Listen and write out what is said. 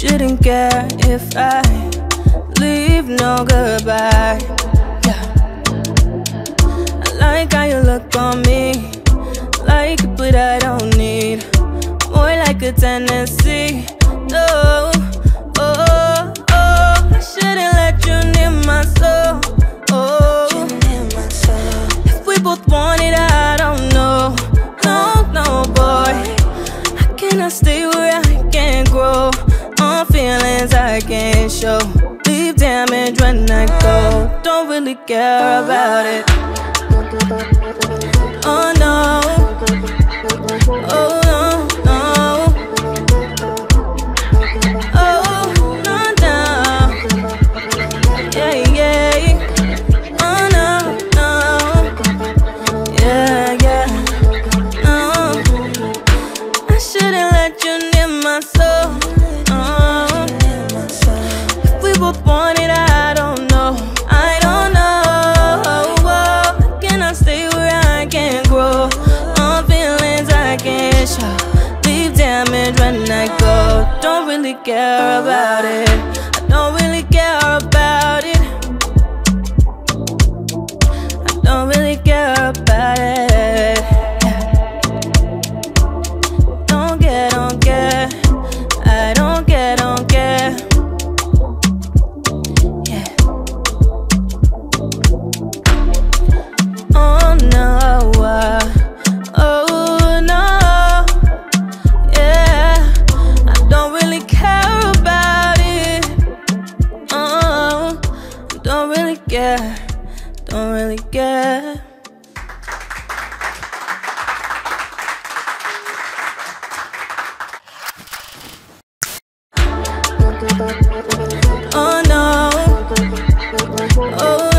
shouldn't care if I leave no goodbye. Look on me, like it, but I don't need more like a Tennessee. Oh, oh, oh, oh. I shouldn't let you near my soul. Oh, if we both want it, I don't know. No, no, boy. I cannot stay where I can't grow. On feelings I can't show. Leave damage when I go. Don't really care about it. Yeah, yeah. Oh no, no. Yeah, yeah. Oh. I shouldn't let you near my soul. Oh. If we both want it, I don't know. I don't know. Oh, can I stay where I can't grow? On feelings I can't show. Leave damage when I go. Don't really care about it. Care. Don't really care. Oh no. Oh